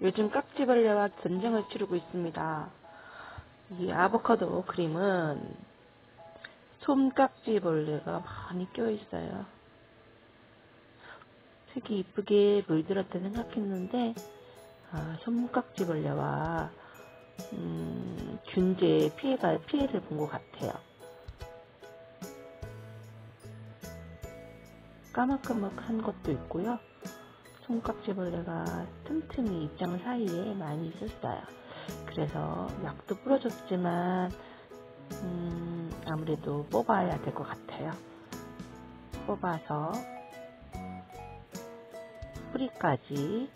요즘 깍지벌레와 전쟁을 치르고 있습니다. 이 아보카도 크림은 솜깍지벌레가 많이 껴있어요. 색이 이쁘게 물들었다 생각했는데 아, 솜깍지벌레와 음, 균제 피해가 피해를 본 것 같아요. 까맣까맣한 것도 있고요. 손깍지벌레가 틈틈이 입장 사이에 많이 있었어요. 그래서 약도 뿌려줬지만 음, 아무래도 뽑아야 될 것 같아요. 뽑아서 뿌리까지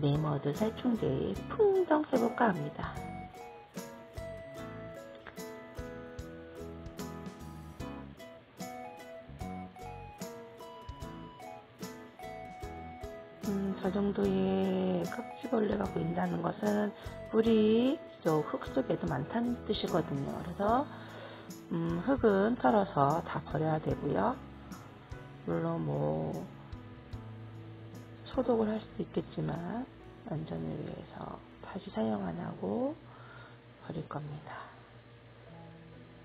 네머드 살충제에 풍덩 해볼까 합니다. 정도의 깍지벌레가 보인다는 것은 뿌리 흙 속에도 많다는 뜻이거든요. 그래서 음, 흙은 털어서 다 버려야 되고요. 물론 뭐 소독을 할 수도 있겠지만 안전을 위해서 다시 사용 안 하고 버릴 겁니다.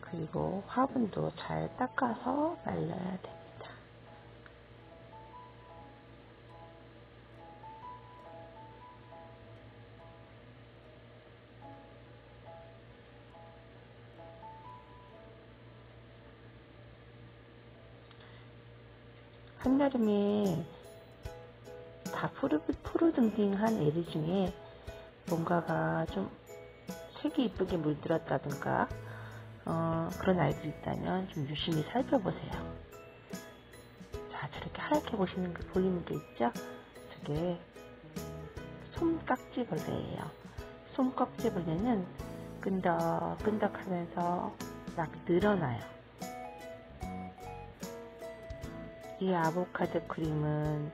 그리고 화분도 잘 닦아서 말려야 됩니다. 한여름에 다 푸르, 푸르등등한 애들 중에 뭔가가 좀 색이 이쁘게 물들었다든가 어, 그런 아이들이 있다면 좀 유심히 살펴보세요. 자 저렇게 하얗게 보시는 거 보이는 게 있죠? 저게 솜깍지벌레예요. 솜깍지벌레는 끈덕끈덕 하면서 막 늘어나요. 이 아보카도 크림은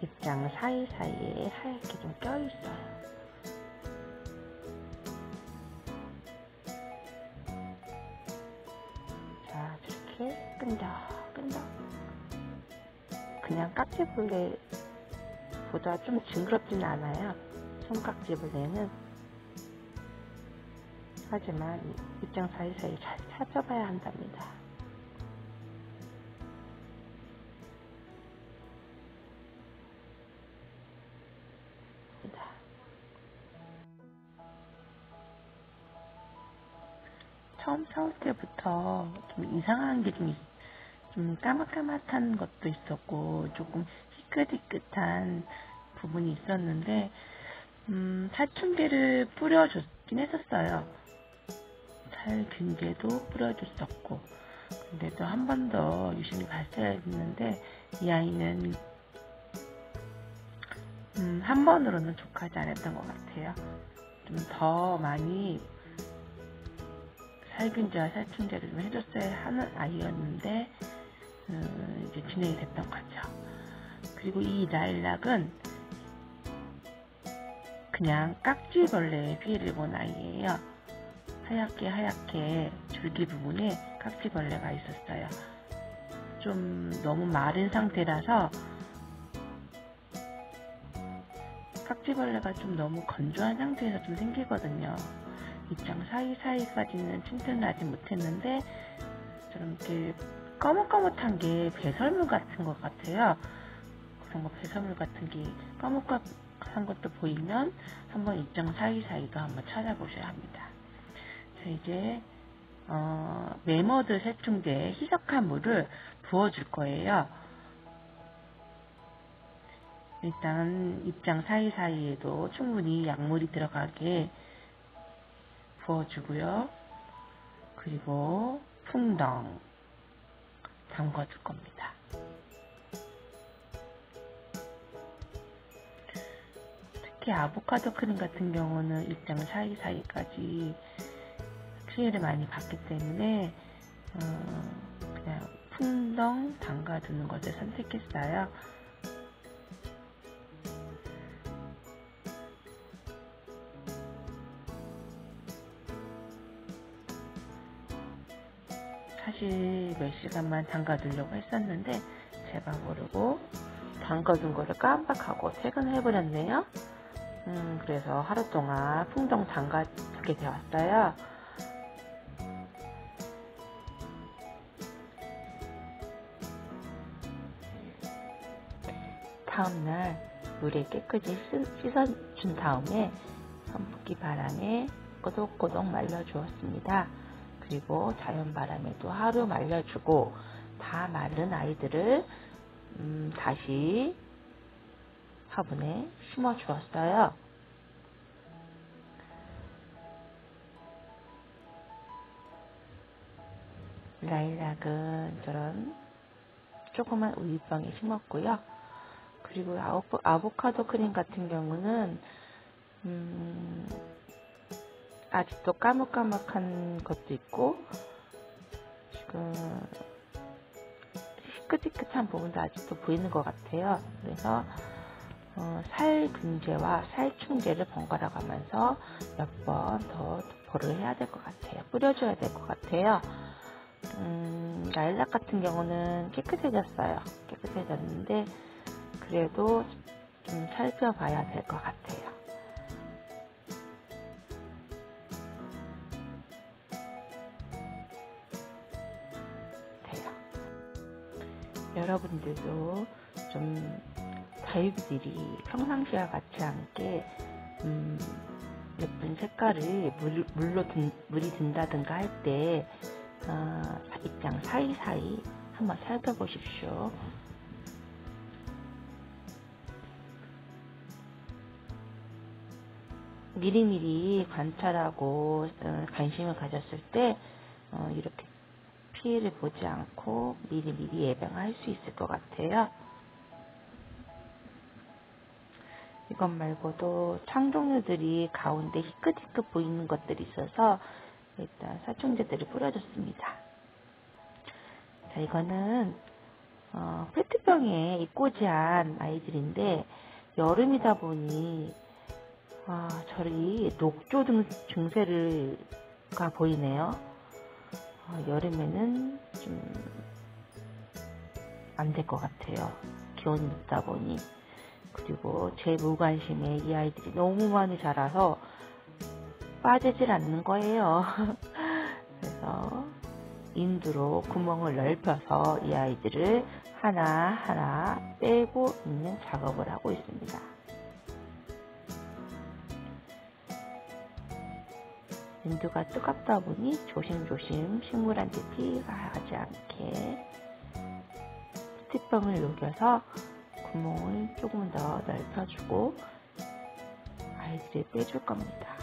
입장 사이사이에 하얗게 좀 껴있어요. 자, 이렇게 끈적끈적. 그냥 깍지벌레보다 좀 징그럽지는 않아요. 손깍지벌레는. 하지만 입장 사이사이 잘 살펴봐야 한답니다. 처음 사올 때부터 좀 이상한 게 좀, 좀 까맣까맣한 것도 있었고, 조금 희끗희끗한 부분이 있었는데, 음, 살충제를 뿌려줬긴 했었어요. 살균제도 뿌려줬었고, 근데도 한 번 더 유심히 봤어야 했는데, 이 아이는, 음, 한 번으로는 족하지 않았던 것 같아요. 좀 더 많이 살균제와 살충제를 좀 해줬어야 하는 아이였는데 음, 이제 진행이 됐던 거죠. 그리고 이 라일락은 그냥 깍지벌레의 피해를 본 아이예요. 하얗게 하얗게 줄기 부분에 깍지벌레가 있었어요. 좀 너무 마른 상태라서 깍지벌레가 좀 너무 건조한 상태에서 좀 생기거든요. 입장 사이사이까지는 틴트는 아직 못했는데 좀 이렇게 거뭇거뭇한 게 배설물 같은 것 같아요. 그런 거 배설물 같은 게 거뭇거뭇한 것도 보이면 한번 입장 사이사이도 한번 찾아보셔야 합니다. 자 이제 어, 메머드 살충제에 희석한 물을 부어줄 거예요. 일단 입장 사이사이에도 충분히 약물이 들어가게 부어주고요. 그리고 풍덩 담궈줄 겁니다. 특히 아보카도 크림 같은 경우는 입장 사이사이까지 피해를 많이 받기 때문에 어, 그냥 풍덩 담가두는 것을 선택했어요. 시간만 담가두려고 했었는데 제가 모르고 담가둔 거를 깜빡하고 퇴근해버렸네요. 음, 그래서 하루 동안 풍덩 담가두게 되었어요. 다음날 물에 깨끗이 씻어준 다음에 선풍기 바람에 꼬독꼬독 말려주었습니다. 그리고 자연 바람에도 하루 말려주고 다 마른 아이들을 음, 다시 화분에 심어 주었어요. 라일락은 저런 조그만 우유병에 심었고요. 그리고 아보카도 크림 같은 경우는 음, 아직도 까먹까먹한 것도 있고 지금 희끗희끗한 부분도 아직도 보이는 것 같아요. 그래서 어, 살균제와 살충제를 번갈아 가면서 몇 번 더 도포를 해야 될 것 같아요. 뿌려줘야 될 것 같아요. 음, 라일락 같은 경우는 깨끗해졌어요. 깨끗해졌는데 그래도 좀 살펴봐야 될 것 같아요. 여러분들도 좀 다육이들이 평상시와 같지 않게 음, 예쁜 색깔을 물, 물로 든, 물이 든다든가 할때 어, 입장 사이사이 한번 살펴보십시오. 미리미리 관찰하고 어, 관심을 가졌을 때 어, 이렇게 피해를 보지 않고 미리미리 예방할 수 있을 것 같아요. 이것 말고도 창 종류들이 가운데 희끗희끗 보이는 것들이 있어서 일단 살충제들을 뿌려줬습니다. 자, 이거는 어, 페트병에 입고지한 아이들인데 여름이다 보니 아, 저리 녹조 등 증세가 보이네요. 아, 여름에는 좀 안 될 것 같아요. 기온이 높다 보니. 그리고 제 무관심에 이 아이들이 너무 많이 자라서 빠지질 않는 거예요. 그래서 인두로 구멍을 넓혀서 이 아이들을 하나하나 빼고 있는 작업을 하고 있습니다. 인두가 뜨겁다 보니 조심조심 식물한테 피가 가지 않게 스티병을 녹여서 구멍을 조금 더 넓혀주고 아이들을 빼줄 겁니다.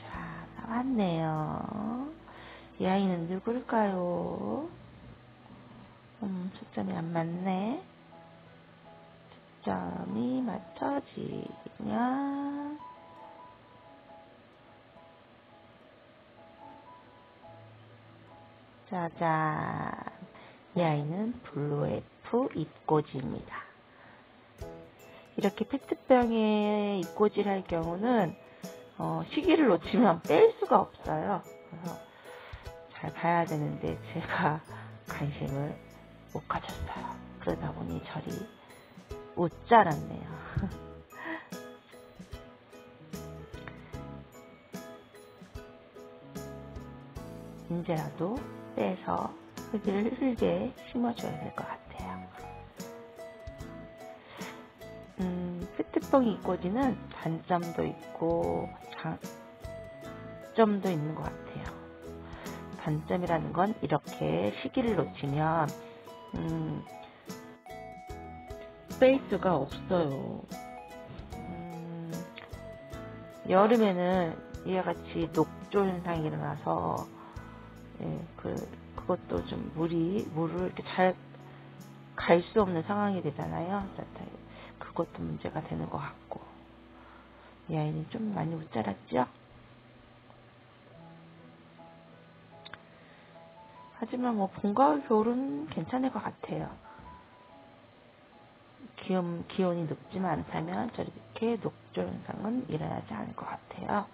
자, 나왔네요. 이 아이는 누굴까요? 음, 초점이 안 맞네. 초점이 맞춰지냐? 짜잔. 이 아이는 블루엘프 잎꽂이입니다. 이렇게 페트병에 잎꽂이를 할 경우는 어, 시기를 놓치면 뺄 수가 없어요. 그래서 잘 봐야 되는데 제가 관심을 못 가졌어요. 그러다 보니 저리 못 자랐네요. 이제라도 빼서 흙을 흙에 심어줘야 될 것 같아요. 음, 페트병 잎꽂이는 단점도 있고 장점도 있는 것 같아요. 단점이라는 건 이렇게 시기를 놓치면 음, 스페이스가 없어요. 음, 여름에는 이와 같이 녹조 현상이 일어나서 예, 그, 그것도 좀 물이, 물을 이렇게 잘 갈 수 없는 상황이 되잖아요. 그것도 문제가 되는 것 같고. 이 아이는 좀 많이 못 자랐죠? 하지만 뭐 봄과 겨울은 괜찮을 것 같아요. 기온, 기온이 높지만 않다면 저렇게 녹조 현상은 일어나지 않을 것 같아요.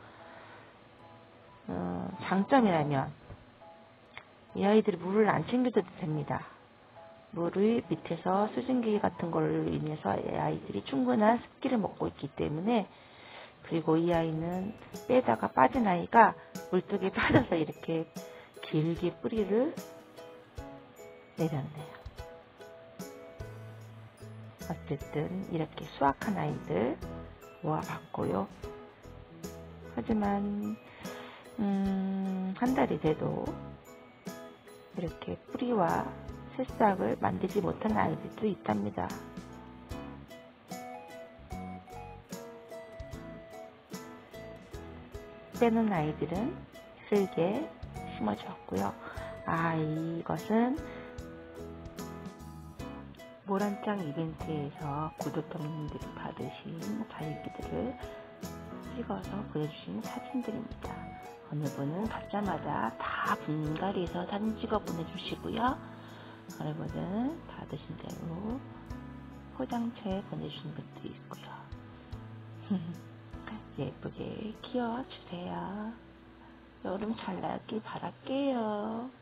어, 장점이라면 이 아이들이 물을 안 챙겨줘도 됩니다. 물을 밑에서 수증기 같은 걸로 인해서 이 아이들이 충분한 습기를 먹고 있기 때문에 그리고 이 아이는 빼다가 빠진 아이가 물속에 빠져서 이렇게 길게 뿌리를 내렸네요. 어쨌든 이렇게 수확한 아이들 모아봤고요. 하지만 음, 한 달이 돼도 이렇게 뿌리와 새싹을 만들지 못한 아이들도 있답니다. 빼는 아이들은 슬게 심어주었고요. 아, 이것은 모란장 이벤트에서 구독자님들이 받으신 다육이들을 찍어서 보내주신 사진들입니다. 어느 분은 받자마자 다 분갈이해서 사진 찍어 보내주시고요. 어느 분은 받으신 대로 포장채 보내주신 것도 있고요. 예쁘게 키워주세요. 여름 잘 나길 바랄게요.